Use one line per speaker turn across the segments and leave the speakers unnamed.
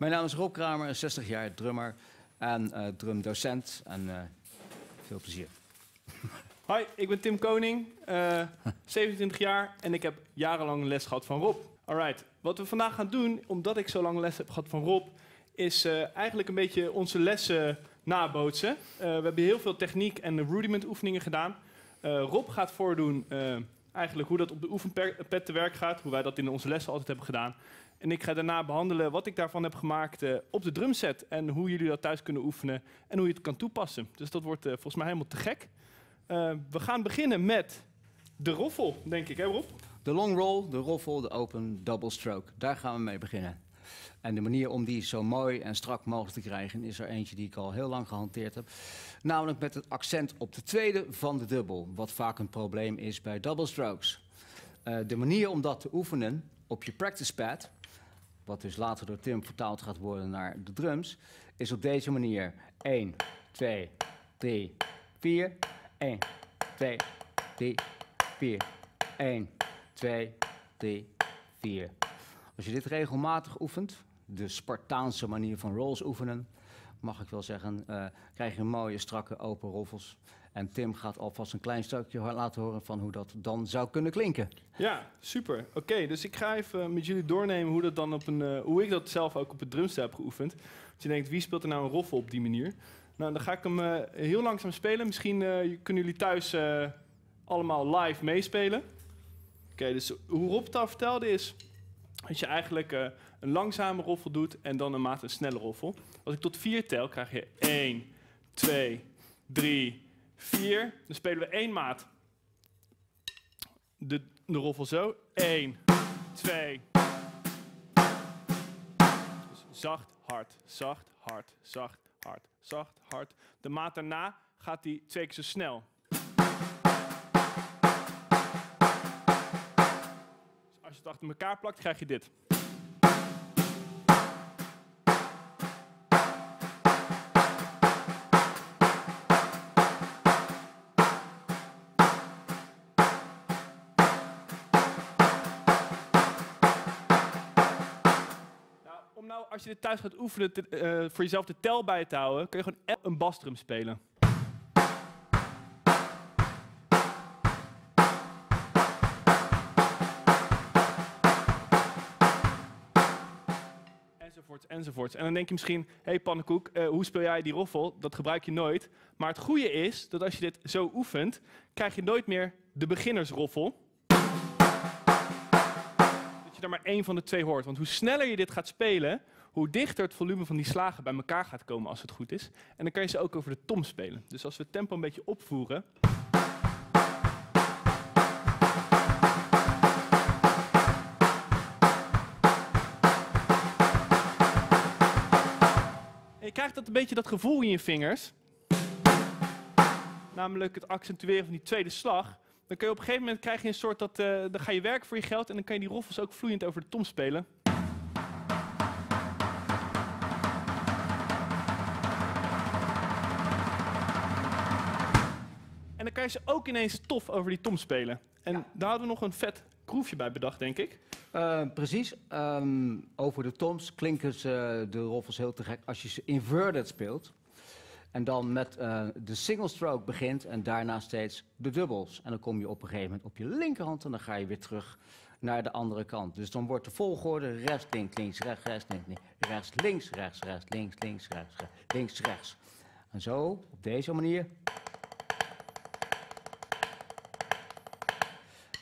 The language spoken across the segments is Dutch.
Mijn naam is Rob Kramer, 60 jaar drummer en uh, drumdocent. En uh, veel plezier.
Hoi, ik ben Tim Koning, uh, 27 jaar en ik heb jarenlang les gehad van Rob. Alright, wat we vandaag gaan doen, omdat ik zo lang les heb gehad van Rob, is eigenlijk een beetje onze lessen nabootsen. We hebben heel veel techniek en rudiment oefeningen gedaan. Rob gaat voordoen eigenlijk hoe dat op de oefenpad te werk gaat, hoe wij dat in onze lessen altijd hebben gedaan. En ik ga daarna behandelen wat ik daarvan heb gemaakt op de drumset en hoe jullie dat thuis kunnen oefenen en hoe je het kan toepassen. Dus dat wordt volgens mij helemaal te gek. we gaan beginnen met de roffel, denk ik, hè Rob?
De long roll, de roffel, de open double stroke. Daar gaan we mee beginnen. En de manier om die zo mooi en strak mogelijk te krijgen is er eentje die ik al heel lang gehanteerd heb. Namelijk met het accent op de tweede van de dubbel, wat vaak een probleem is bij double strokes. Uh, de manier om dat te oefenen op je practice pad, wat dus later door Tim vertaald gaat worden naar de drums, is op deze manier 1, 2, 3, 4, 1, 2, 3, 4, 1, 2, 3, 4. Als je dit regelmatig oefent, de Spartaanse manier van rolls oefenen, mag ik wel zeggen, uh, krijg je mooie, strakke, open roffels. En Tim gaat alvast een klein stukje laten horen van hoe dat dan zou kunnen klinken.
Ja, super. Oké, dus ik ga even met jullie doornemen hoe, dat dan op een, uh, hoe ik dat zelf ook op het drumstel heb geoefend. Dus je denkt, wie speelt er nou een roffel op die manier? Nou, dan ga ik hem heel langzaam spelen. Misschien kunnen jullie thuis allemaal live meespelen. Oké, dus hoe Rob al vertelde is dat je eigenlijk uh, een langzame roffel doet en dan een maat een snelle roffel. Als ik tot vier tel, krijg je 1, 2, 3, 4. Dan spelen we één maat. De, de roffel zo. 1, 2. Dus zacht, hard, zacht, hard, zacht, hard, zacht, hard. De maat daarna gaat die twee keer zo snel. Het achter elkaar plakt, krijg je dit. Nou, om nou, als je dit thuis gaat oefenen, te, uh, voor jezelf de tel bij te houden, kun je gewoon een basdrum spelen. Enzovoorts. En dan denk je misschien, hé hey pannenkoek, uh, hoe speel jij die roffel? Dat gebruik je nooit. Maar het goede is, dat als je dit zo oefent, krijg je nooit meer de beginnersroffel. Dat je daar maar één van de twee hoort. Want hoe sneller je dit gaat spelen, hoe dichter het volume van die slagen bij elkaar gaat komen als het goed is. En dan kan je ze ook over de tom spelen. Dus als we het tempo een beetje opvoeren... krijgt dat een beetje dat gevoel in je vingers. Namelijk het accentueren van die tweede slag. Dan kun je op een gegeven moment krijg je een soort dat. Uh, dan ga je werken voor je geld en dan kan je die roffels ook vloeiend over de tom spelen. En dan kan je ze ook ineens tof over die tom spelen. En ja. daar hadden we nog een vet groefje bij bedacht, denk ik.
Uh, precies. Um, over de toms klinken ze de roffels heel te gek als je ze inverted speelt. En dan met uh, de single stroke begint en daarna steeds de dubbels. En dan kom je op een gegeven moment op je linkerhand en dan ga je weer terug naar de andere kant. Dus dan wordt de volgorde rechts, links, links, rechts, rechts, links, links, rechts, links, rechts, rechts, links, links, rechts, rechts, links, rechts. En zo, op deze manier,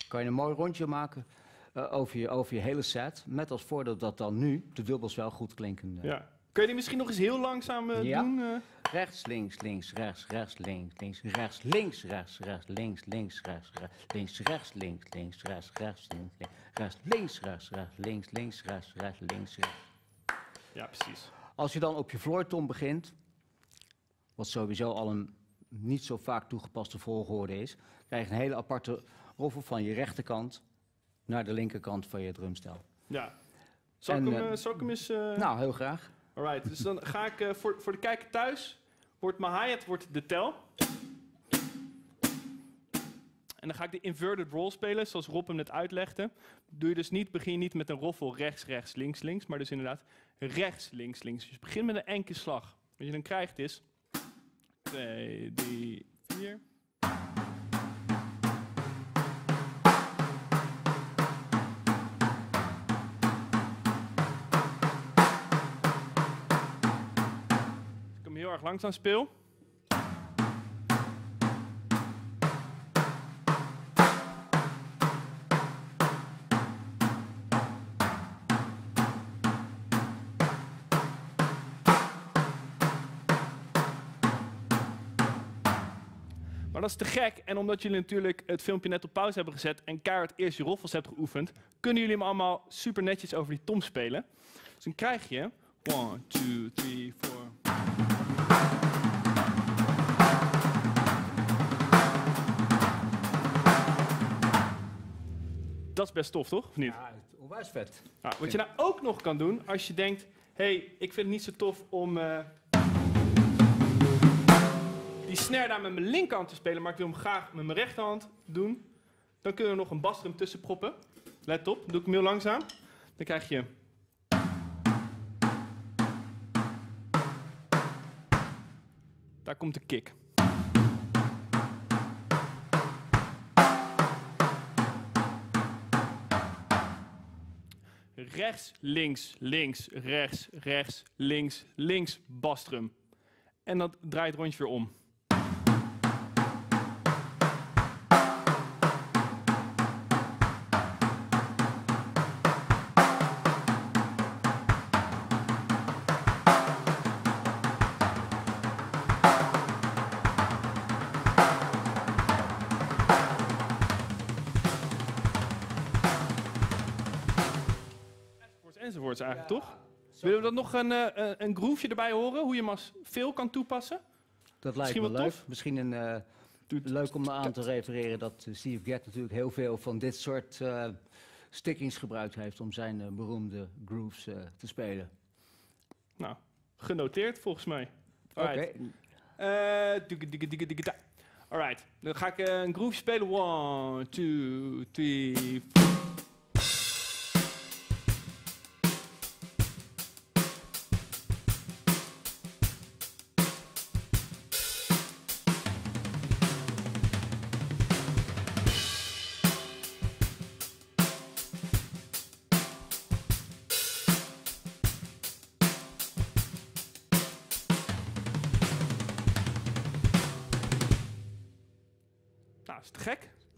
kan je een mooi rondje maken uh, over, je, over je hele set. Met als voordeel dat dan nu de dubbels wel goed klinken.
Uh. Ja. Kun je die misschien nog eens heel langzaam uh,
ja.
doen?
Rechts, links, links, rechts, rechts, links, links, rechts, links, rechts, rechts, links, links, rechts, links, rechts, links, links, rechts, rechts, links, rechts, links, rechts, rechts, links, links, rechts, rechts, links, rechts.
Ja, precies.
Als je dan op je floortom begint, wat sowieso al een niet zo vaak toegepaste volgorde is, krijg je een hele aparte roffel van je rechterkant naar de linkerkant van je drumstel.
Ja. Zal, en, ik, hem, uh, zal ik hem eens... Uh...
Nou, heel graag.
Alright, dus dan ga ik uh, voor, voor de kijker thuis, wordt mijn hi-hat wordt de tel. En En dan ga ik de inverted roll spelen, zoals Rob hem net uitlegde. Doe je dus niet, begin je niet met een roffel rechts, rechts, links, links, maar dus inderdaad rechts, links, links. Dus begin met een enkele slag. Wat je dan krijgt is 2, 3, 4. Erg langzaam speel. Maar dat is te gek. En omdat jullie natuurlijk het filmpje net op pauze hebben gezet en keihard eerst je roffels hebt geoefend, kunnen jullie hem allemaal super netjes over die tom spelen. Dus dan krijg je 1, 2, 3, 4. Dat is best tof, toch? Of niet?
Ja, onwijs vet.
Nou, wat je nou ook nog kan doen, als je denkt, hey, ik vind het niet zo tof om eh, die snare daar met mijn linkerhand te spelen, maar ik wil hem graag met mijn rechterhand doen, dan kunnen we nog een basdrum tussen proppen. Let op, doe ik hem heel langzaam. Dan krijg je... Daar komt de kick. Rechts, links, links, rechts, rechts, links, links, basdrum. En dat draait rondje weer om. Toch? Willen we dat nog een, eh, een groefje erbij horen? Hoe je hem als veel kan toepassen?
Dat lijkt
Misschien
me leuk.
tof.
Misschien een, eh, leuk om aan te refereren dat Steve Gadd natuurlijk heel veel van dit soort eh stickings gebruikt heeft om zijn beroemde grooves te spelen.
Nou, genoteerd volgens mij.
Oké,
Alright. Dan ga ik een groove spelen. One, two, three. Nou,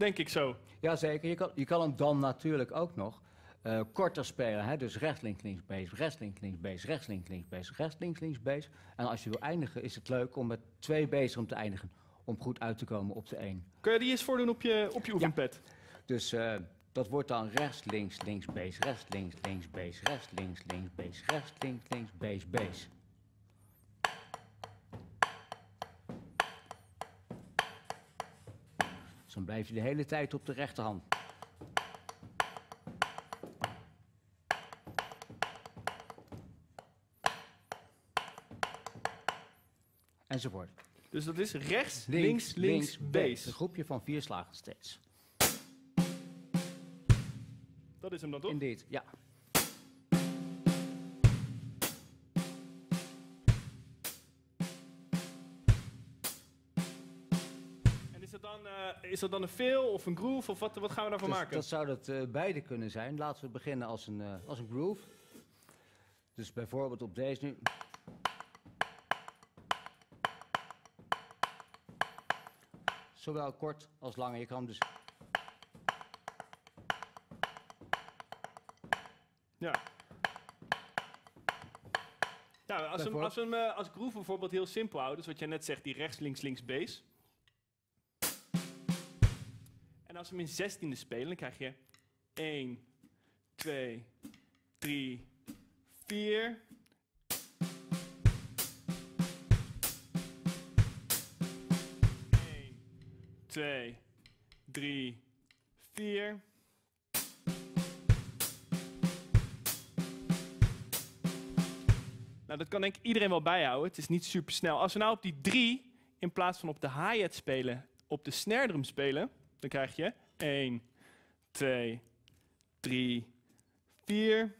Denk ik zo.
Jazeker, je kan, je kan hem dan natuurlijk ook nog eh, korter spelen. Hè? Dus rechts, links, links, base, rechts, links, links, base, rechts, links, links, base, rechts, links, links, base. En als je wil eindigen, is het leuk om met twee bases om te eindigen. Om goed uit te komen op de één.
Kun je die eens voordoen op je, op je oefenpad?
Dus eh, dat wordt dan rechts, links, links, base, rechts, links, links, base, rechts, links, links, base, rechts, links, links, base, base. Dus dan blijf je de hele tijd op de rechterhand. Enzovoort.
Dus dat is rechts, links, links,
Een
base.
groepje van vier slagen steeds.
Dat is hem dan toch?
Indeed, ja.
Dan, eh, is dat dan een veel of een groove of wat, wat gaan we daarvan
Dus
maken?
dat zou dat eh, beide kunnen zijn. Laten we beginnen als een, eh, als een groove. Dus bijvoorbeeld op deze nu. Zowel kort als lang. Je kan dus
Ja. Ja, als, we hem, als we hem eh, als groove bijvoorbeeld heel simpel houden, dus wat jij net zegt, die rechts, links, links, base. Als we hem in zestiende spelen, dan krijg je 1, 2, 3, 4. Eén, twee, drie, vier. Nou, dat kan denk ik iedereen wel bijhouden. Het is niet super snel. Als we nou op die 3 in plaats van op de hi-hat spelen, op de snare spelen, Dan krijg je 1, 2, 3, 4.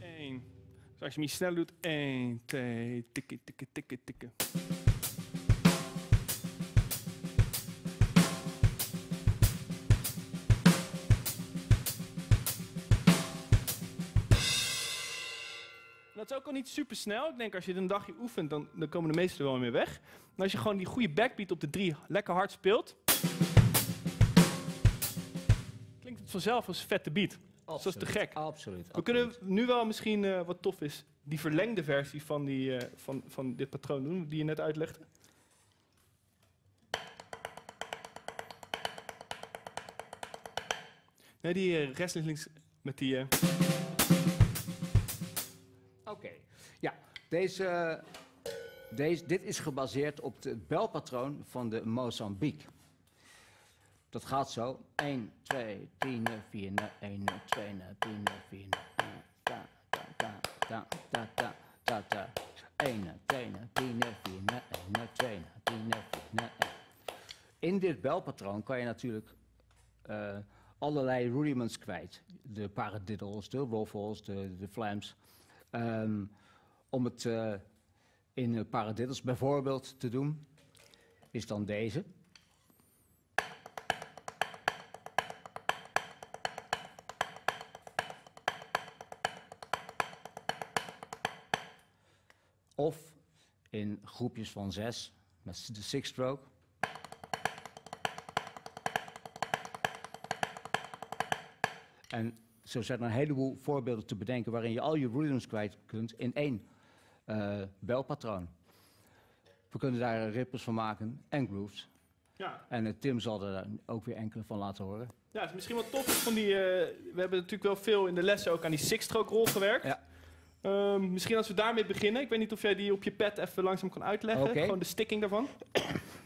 Eén. Dus als je hem iets sneller doet, 1, 2, tikken, tikken, tikken, tikken. Dat is ook al niet super snel. Ik denk als je het een dagje oefent, dan, dan komen de meesten wel mee weg. Maar als je gewoon die goede backbeat op de drie lekker hard speelt, klinkt het vanzelf als vette beat. dat is te gek.
Absoluut.
We kunnen nu wel misschien, eh, wat tof is, die verlengde versie van, die, eh, van, van dit patroon doen, die je net uitlegde. Nee, die eh, rechts en links met die...
deze, deze, dit is gebaseerd op het belpatroon van de Mozambique. Dat gaat zo. 1, 2, 10, 4, 1, 2, 10, 4, ta, ta, ta, ta, ta, ta, ta, ta. 1, 2, 10, 4, 1, 2, 10, 4, 1. In dit belpatroon kan je natuurlijk eh, allerlei rudiments kwijt. De paradiddles, de ruffles, de, de flams. Ehm, om het eh, in paradiddles bijvoorbeeld te doen, is dan deze. Of in groepjes van zes met de six-stroke. En zo zijn er een heleboel voorbeelden te bedenken waarin je al je rhythms kwijt kunt in één eh, belpatroon. We kunnen daar ripples van maken en grooves.
ja,
En eh, Tim zal er ook weer enkele van laten horen.
Ja, het is misschien wel tof van die. eh, we hebben natuurlijk wel veel in de lessen ook aan die six-stroke rol gewerkt.
Ja.
Ehm, misschien als we daarmee beginnen. Ik weet niet of jij die op je pad even langzaam kan uitleggen. Gewoon de sticking daarvan.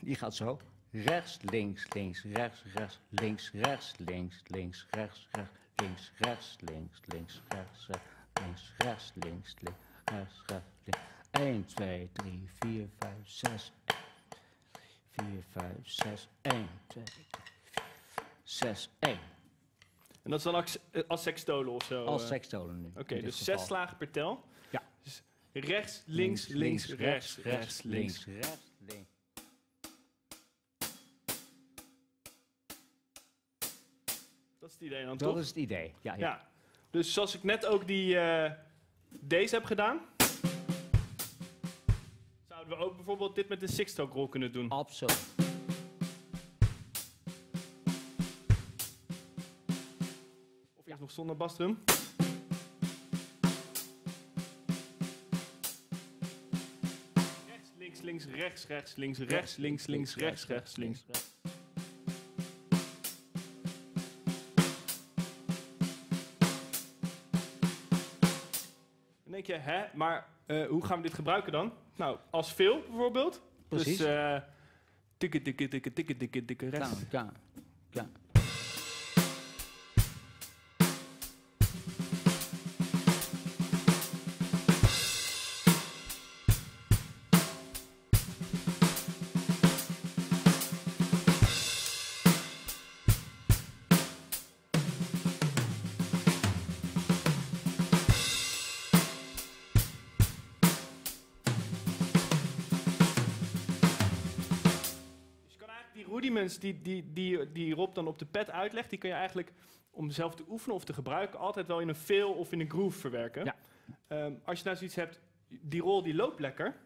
Die gaat zo. Rechts, links, links, rechts, rechts, links, rechts, links, links, rechts, rechts, links, rechts, links, links, rechts, rechts, links, rechts, links, links, rechts, rechts, links. 1, 2, 3, 4, 5, 6. 4, 5, 6, 1, 2, 3, 6, 1.
En dat is dan als, eh, als sextolen of zo.
Als
eh.
sextolen nu.
Oké, dus zes slagen per tel.
Ja.
Dus rechts, links, links, rechts, rechts, links.
rechts, links.
Dat is het idee dan
Dat
toch?
is het idee. Ja, ja.
Ja. Dus zoals ik net ook die, eh, deze heb gedaan. Zouden we ook bijvoorbeeld dit met een six-stroke rol kunnen doen.
absoluut.
Of eerst nog zonder basdrum. Rechts, links, links, rechts, rechts, links, rechts, links, links, rechts, rechts, links. Dan denk je, hè, maar eh, hoe gaan we dit gebruiken dan? Nou, als veel bijvoorbeeld.
Precies.
Dus eh tikken, tikken, tikken, tikken, rechts.
Ja, ja, ja.
Die die, die, die, Rob dan op de pad uitlegt, die kun je eigenlijk om zelf te oefenen of te gebruiken altijd wel in een feel of in een groove verwerken.
Ja.
Ehm, als je nou zoiets hebt, die rol die loopt lekker.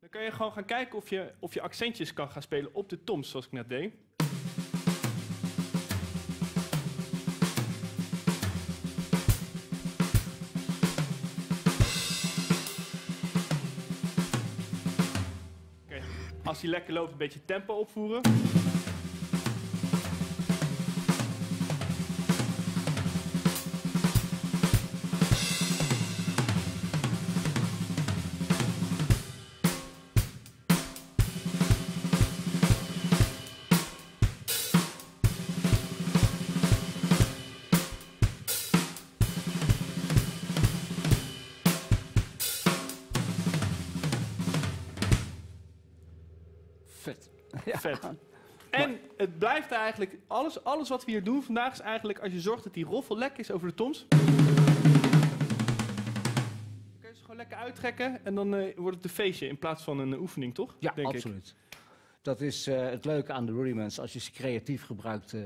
Dan kan je gewoon gaan kijken of je, of je accentjes kan gaan spelen op de toms, zoals ik net deed. Die lekker loopt, een beetje tempo opvoeren.
Ja.
Vet. En het blijft eigenlijk, alles, alles wat we hier doen vandaag is eigenlijk als je zorgt dat die roffel lek is over de toms. Dan kun je ze gewoon lekker uittrekken en dan eh, wordt het een feestje in plaats van een eh, oefening, toch?
Ja,
Denk ik.
absoluut. Dat is eh, het leuke aan de rudiments. Als je ze creatief gebruikt, eh,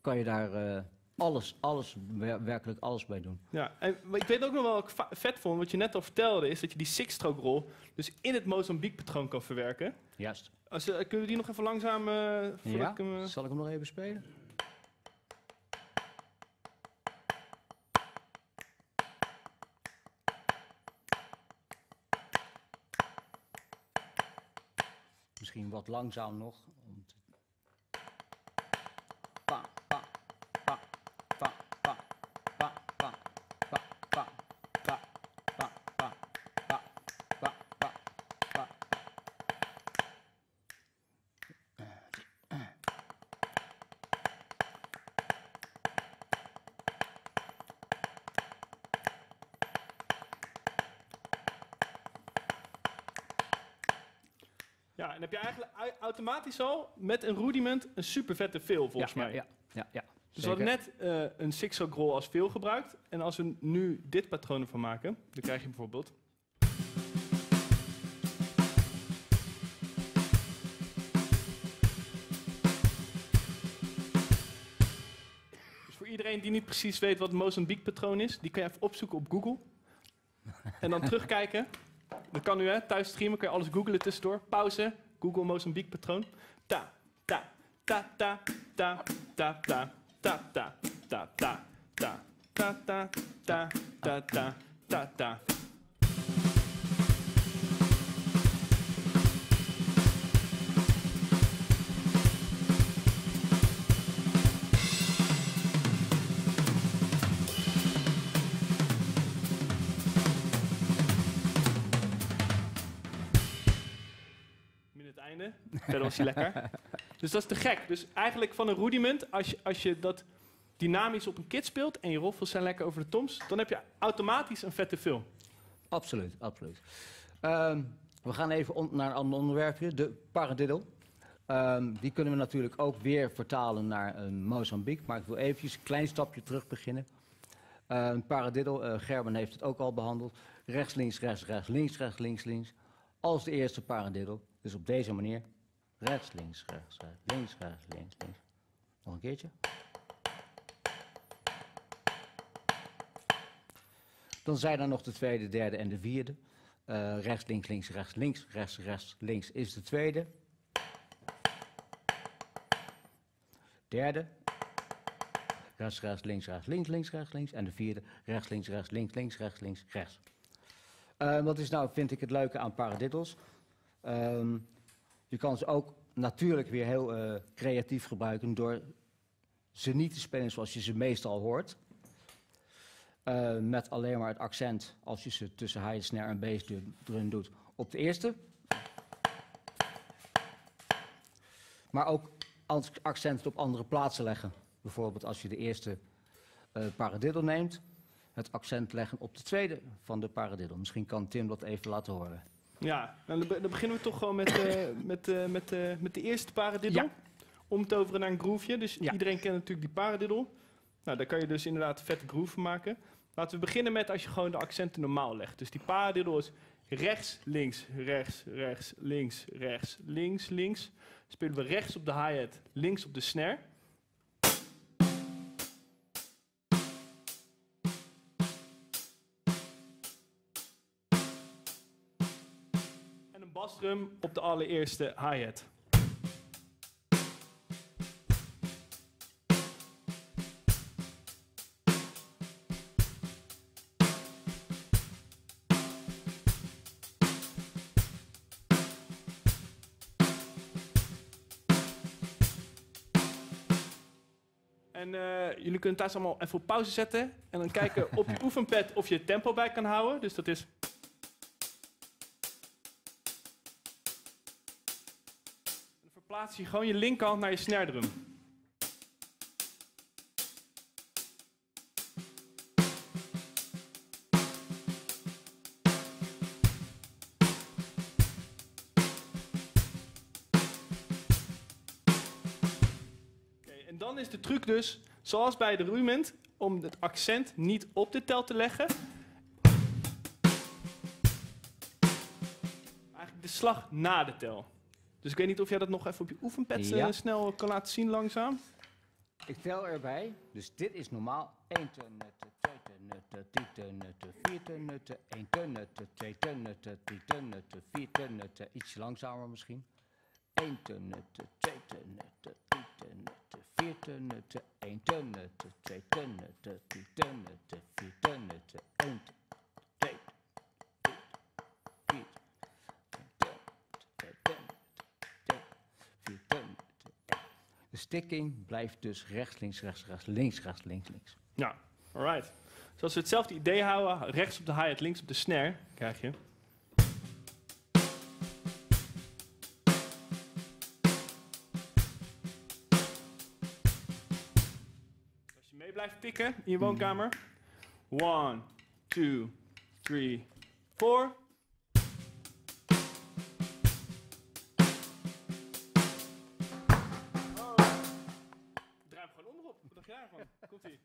kan je daar eh, alles, alles, wer- werkelijk alles bij doen.
Ja, en ik weet ook nog wel wat ik vet vond, wat je net al vertelde, is dat je die six-stroke roll dus in het Mozambique-patroon kan verwerken.
Juist.
Als, kunnen we die nog even langzaam... voordat
Ja?
ik hem, eh,
Zal ik hem nog even spelen? Misschien wat langzaam nog.
Ja, en heb je eigenlijk au- automatisch al met een rudiment een super vette fill volgens
ja,
mij.
Ja, ja, ja.
Dus we hadden net eh, een six-stroke roll als fill gebruikt. En als we nu dit patroon ervan maken, dan krijg je bijvoorbeeld... Dus voor iedereen die niet precies weet wat Mozambique patroon is, die kan je even opzoeken op Google. En dan terugkijken. Dat kan nu hè, thuis streamen, kan je alles googlen tussendoor. Pauze, Google Mozambique patroon. Ta, ta, ta, ta, ta, ta, ta, ta, ta, ta, ta, ta, ta, ta, ta, ta, ta, ta, ta. Verder was lekker. Dus dat is te gek. Dus eigenlijk van een rudiment, als je, als je dat dynamisch op een kit speelt en je roffels zijn lekker over de toms, dan heb je automatisch een vette film.
Absoluut, absoluut. Ehm, we gaan even naar een ander onderwerpje, de paradiddle. Ehm, die kunnen we natuurlijk ook weer vertalen naar een Mozambique, maar ik wil eventjes een klein stapje terug beginnen. Een paradiddle, eh, Gerben heeft het ook al behandeld. Rechts, links, rechts, rechts, links, rechts, links, links. Als de eerste paradiddle, dus op deze manier. Rechts, links, rechts, rechts, links, rechts, links, links. Nog een keertje. Dan zijn er nog de tweede, derde en de vierde. Eh, rechts, links, links, rechts, links, rechts, rechts, links is de tweede. Derde. Rechts, rechts, links, rechts, links, links, rechts, links. En de vierde. Rechts, links, rechts, links, links, rechts, links, rechts. Eh, wat is nou, vind ik, het leuke aan paradiddles? Ehm, je kan ze ook natuurlijk weer heel eh, creatief gebruiken door ze niet te spelen zoals je ze meestal hoort. Eh, met alleen maar het accent, als je ze tussen high, snare en bass doet, op de eerste. Maar ook accenten op andere plaatsen leggen. Bijvoorbeeld als je de eerste eh paradiddle neemt, het accent leggen op de tweede van de paradiddle. Misschien kan Tim dat even laten horen.
Ja, nou, dan, dan beginnen we toch gewoon met, eh, met, eh, met, eh, met de eerste paradiddle.
Ja.
Om te overen naar een grooveje. Dus
Ja.
iedereen kent natuurlijk die paradiddle. Nou, daar kan je dus inderdaad vette groove van maken. Laten we beginnen met als je gewoon de accenten normaal legt. Dus die paradiddle is rechts, links, rechts, rechts, links, rechts, links, links. Spelen we rechts op de hi-hat, links op de snare. Op de allereerste hi-hat. En eh, jullie kunnen thuis allemaal even op pauze zetten. En dan kijken op je oefenpad of je het tempo bij kan houden. Dus dat is... Dan verplaats je gewoon je linkerhand naar je snare drum. dan is de truc dus, zoals bij de Rument, om het accent niet op de tel te leggen. Eigenlijk de slag na de tel. Dus ik weet niet of jij dat nog even op je oefenpad eh,
Ja.
snel kan laten zien langzaam.
Ik tel erbij, dus dit is normaal. 1 tenutten, 2 tenutten, 3 tenutten, 4 tenutten, 1 tenutten, 2 tenutten, 3 tenutten, 4 tenutten. Ietsje langzamer misschien. 1 tenutten, 2 tenutten, 3 tenutten, 4 tenutten, 1 tenutten, 2 tenutten, 3 tenutten, 4 tenutten, 1 2 stikking blijft dus rechts, links, rechts, rechts, links, rechts, links, links.
Ja, alright. Dus we hetzelfde idee houden, rechts op de hi-hat, links op de snare, krijg je... Als je mee blijft tikken in je woonkamer... 1, 2, 3, 4... ervan? Komt-ie.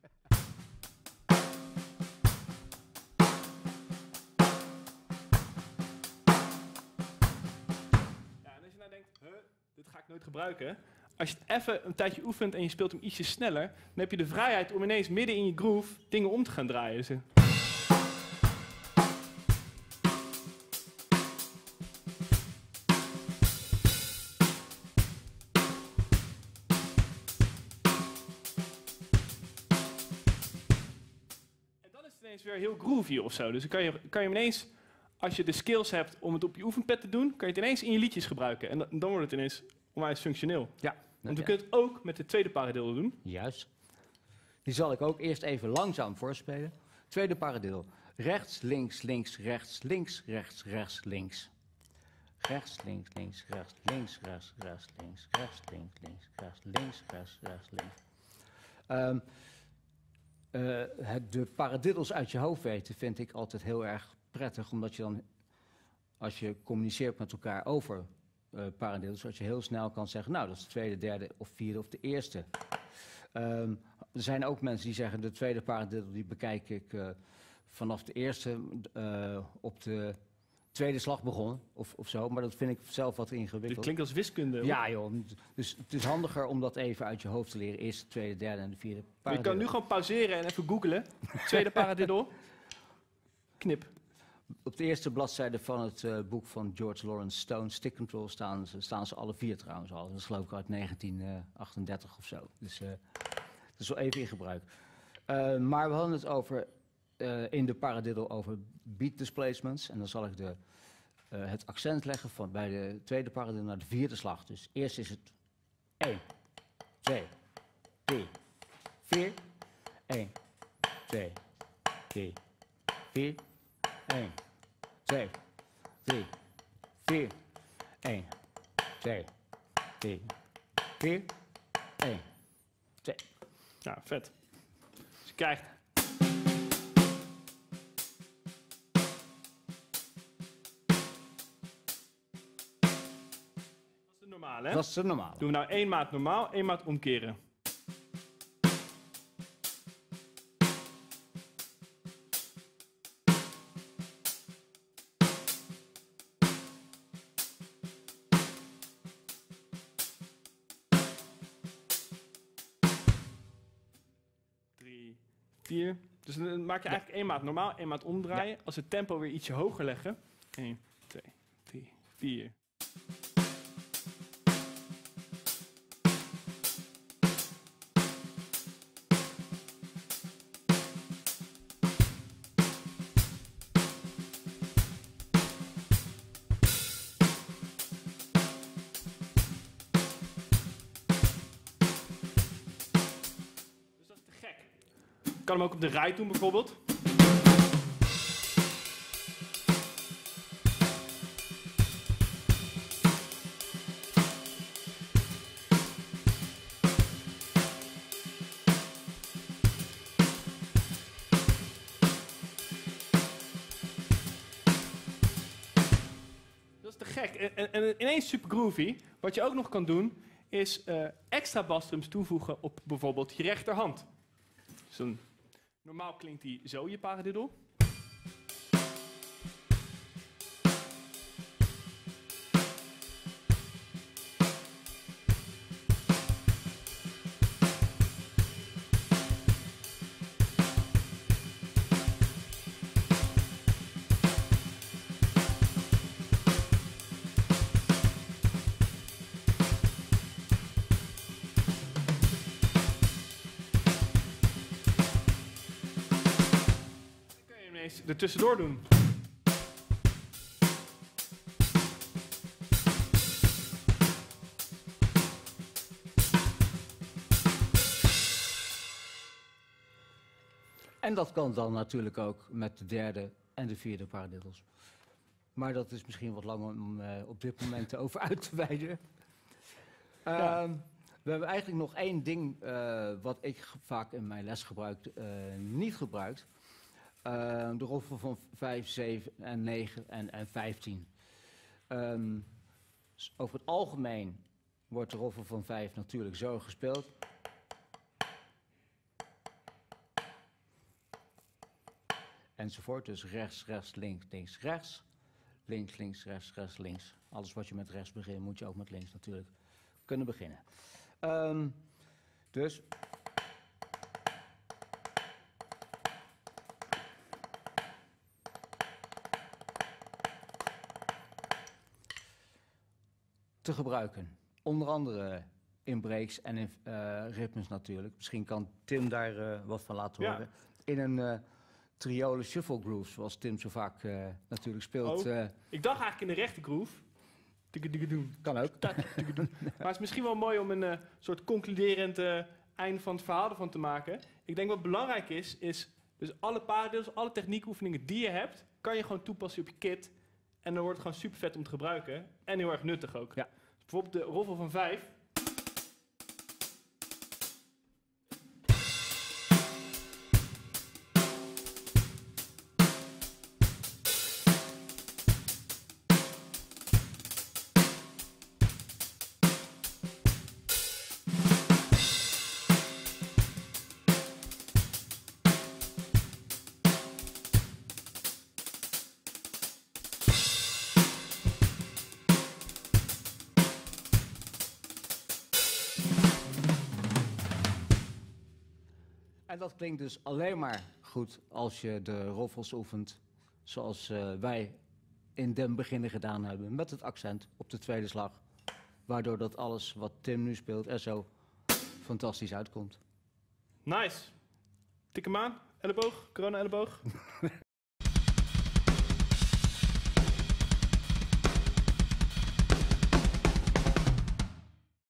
Ja, en als je nou denkt, huh, dit ga ik nooit gebruiken. Als je het even een tijdje oefent en je speelt hem ietsje sneller, dan heb je de vrijheid om ineens midden in je groove dingen om te gaan draaien. Dus, heel groovy of zo. Dus dan kan je, kan je ineens, als je de skills hebt om het op je oefenpad te doen, kan je het ineens in je liedjes gebruiken. En dan, wordt het ineens onwijs functioneel. Want we
Ja,
kunnen het ook met de tweede paradeel doen.
Juist. Die zal ik ook eerst even langzaam voorspelen. Tweede paradeel. Rechts, links, links, rechts, links, rechts, rechts, links. Rechts, links, links, rechts, links, rechts, rechts, links, rechts, links, links, rechts, links, rechts, rechts, links. Eh, het, de paradiddels uit je hoofd weten vind ik altijd heel erg prettig, omdat je dan, als je communiceert met elkaar over eh paradiddels, dat je heel snel kan zeggen, nou, dat is de tweede, derde of vierde of de eerste. Ehm, er zijn ook mensen die zeggen, de tweede paradiddel die bekijk ik eh, vanaf de eerste op de tweede slag begonnen, of, of zo. Maar dat vind ik zelf wat
Dit
ingewikkeld.
klinkt als wiskunde. hoor.
Ja joh, dus het is handiger om dat even uit je hoofd te leren. Eerste, tweede, derde en de vierde
Maar je kan nu gewoon pauzeren en even googlen. Tweede paradiddel. Knip.
Op de eerste bladzijde van het eh, boek van George Lawrence Stone, Stick Control, staan ze, staan ze alle vier trouwens al. Dat is geloof ik uit 1938 of zo. Dus eh, dat is wel even in gebruik. Eh, maar we hadden het over, eh, in de paradiddle over beat displacements. En dan zal ik de, eh, het accent leggen van bij de tweede paradiddle naar de vierde slag. Dus eerst is het 1, 2, 3, 4. 1, 2, 3, 4. 1, 2, 3, 4. 1, 2, 3, 4. 1, 2.
Ja, vet. Dus je krijgt... normale, hè?
Dat is de normale.
Doen we nou één maat normaal, één maat omkeren. Drie, vier. Dus dan maak je eigenlijk één maat normaal, één maat omdraaien. Als we het tempo weer ietsje hoger leggen. 1, 2, 3, 4. Kan hem ook op de rij doen bijvoorbeeld. En, en, en ineens super groovy. Wat je ook nog kan doen, is eh, extra basstrums toevoegen op bijvoorbeeld je rechterhand. Dus normaal klinkt die zo, je paradiddle. Ineens er tussendoor doen.
En dat kan dan natuurlijk ook met de derde en de vierde paradiddles. Maar dat is misschien wat langer om eh, op dit moment over uit te wijden.
Ja.
Ehm, we hebben eigenlijk nog één ding eh, wat ik vaak in mijn les gebruik, eh, niet gebruikt. Ehm, de roffel van 5, 7 en 9 en, en 15. Ehm, over het algemeen wordt de roffel van 5 natuurlijk zo gespeeld. enzovoort. Dus rechts, rechts, links, links, rechts. Links, links, rechts, rechts, links. Alles wat je met rechts begint, moet je ook met links natuurlijk kunnen beginnen. Ehm, dus. Te gebruiken. Onder andere in breaks en in eh, ritmes natuurlijk. Misschien kan Tim daar eh, wat van laten
Ja.
horen. In een eh triole shuffle groove, zoals Tim zo vaak natuurlijk speelt.
Oh. Ik dacht eigenlijk in de rechte groove.
Kan ook.
Maar het is misschien wel mooi om een soort concluderend einde van het verhaal ervan te maken. Ik denk wat belangrijk is, is dus alle paradeels, alle techniekoefeningen die je hebt, kan je gewoon toepassen op je kit. En dan wordt het gewoon super vet om te gebruiken. En heel erg nuttig ook.
Ja.
Dus bijvoorbeeld de roffel van 5.
En dat klinkt dus alleen maar goed als je de roffels oefent zoals eh, wij in den beginnen gedaan hebben. Met het accent op de tweede slag. Waardoor dat alles wat Tim nu speelt er zo fantastisch uitkomt.
Nice. Tik hem aan. Elleboog. Corona elleboog.